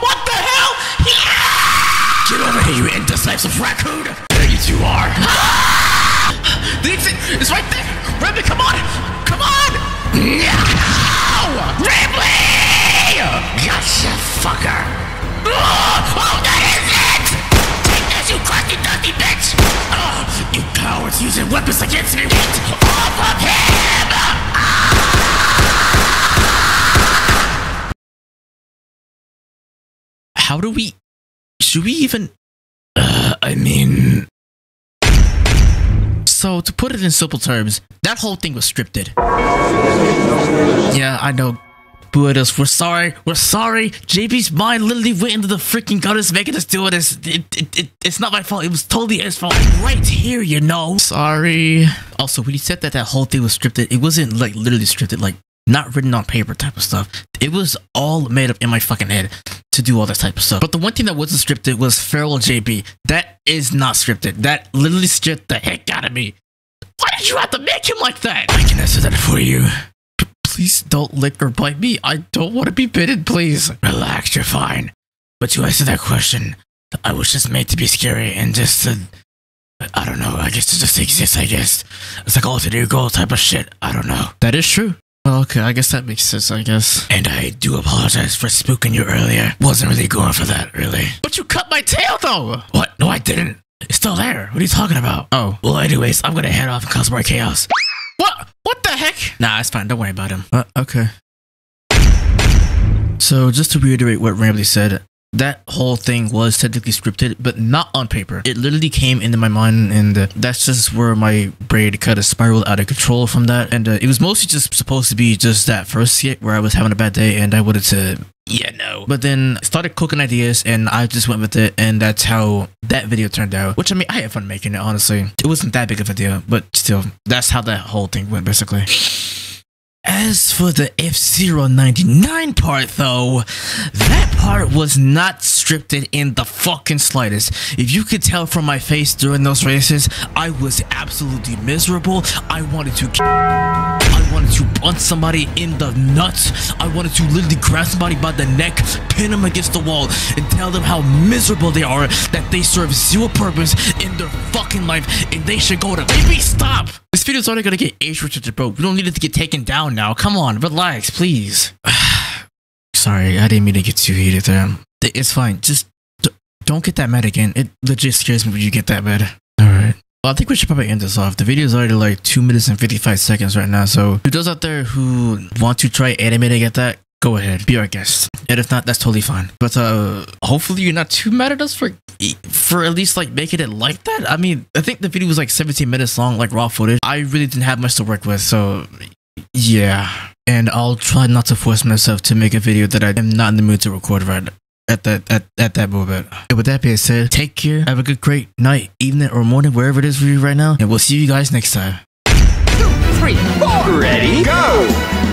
what the hell? Yeah! Get over here, you indecisive raccoon. There you two are. Ah! the exit is right there. Remy, come on. Come on. No! Ripley! Gotcha, fucker. Oh, oh, that is it! Take this, you crusty, dusty bitch! Oh, you cowards using weapons against me! How do we? Should we even? Uh, I mean, So to put it in simple terms, that whole thing was scripted. Yeah, I know. Us. We're sorry. We're sorry. JB's mind literally went into the freaking gutters making us do this. It, it, it, it's not my fault. It was totally his fault. Right here, you know. Sorry. Also, when you said that that whole thing was scripted, it wasn't like literally scripted, like not written on paper type of stuff. It was all made up in my fucking head to do all this type of stuff. But the one thing that wasn't scripted was Feral JB. That is not scripted. That literally stripped the heck out of me. Why did you have to make him like that? I can answer that for you. P- please don't lick or bite me. I don't want to be bitten, please. Relax, you're fine. But to answer that question, I was just made to be scary and just to, I don't know, I guess to just exist, I guess. It's like all to alter ego type of shit. I don't know. That is true. Well, okay, I guess that makes sense, I guess. And I do apologize for spooking you earlier. Wasn't really going for that, really. But you cut my tail, though! What? No, I didn't. It's still there. What are you talking about? Oh. Well, anyways, I'm gonna head off and cause more chaos. What? What the heck? Nah, it's fine. Don't worry about him. Uh, okay. So, just to reiterate what Rambley said, that whole thing was technically scripted, but not on paper. It literally came into my mind, and uh, that's just where my brain kind of spiraled out of control from that. And uh, it was mostly just supposed to be just that first skit where I was having a bad day and I wanted to, yeah, no. But then I started cooking ideas, and I just went with it, and that's how that video turned out. Which I mean, I had fun making it. Honestly, it wasn't that big of a deal, but still, that's how that whole thing went, basically. As for the F-Zero-99 part though, that part was not scripted in the fucking slightest. If you could tell from my face during those races, I was absolutely miserable. I wanted to I wanted to punch somebody in the nuts. I wanted to literally grab somebody by the neck, pin them against the wall, and tell them how miserable they are, that they serve zero purpose in their fucking life, and they should go to baby stop. This video is already gonna get age restricted, bro. We don't need it to get taken down now. Come on, relax, please. Sorry, I didn't mean to get too heated there. It's fine. Just don't get that mad again. It legit scares me when you get that mad. Well, I think we should probably end this off. The video is already like 2 minutes and 55 seconds right now. So, to those out there who want to try animating at that, go ahead. Be our guest. And if not, that's totally fine. But uh hopefully you're not too mad at us for for at least like making it like that. I mean, I think the video was like 17 minutes long, like raw footage. I really didn't have much to work with, so yeah. And I'll try not to force myself to make a video that I am not in the mood to record right at that at, at that moment. And with that being said, take care. Have a good great night, evening, or morning, wherever it is for you right now. And we'll see you guys next time. Ready, go!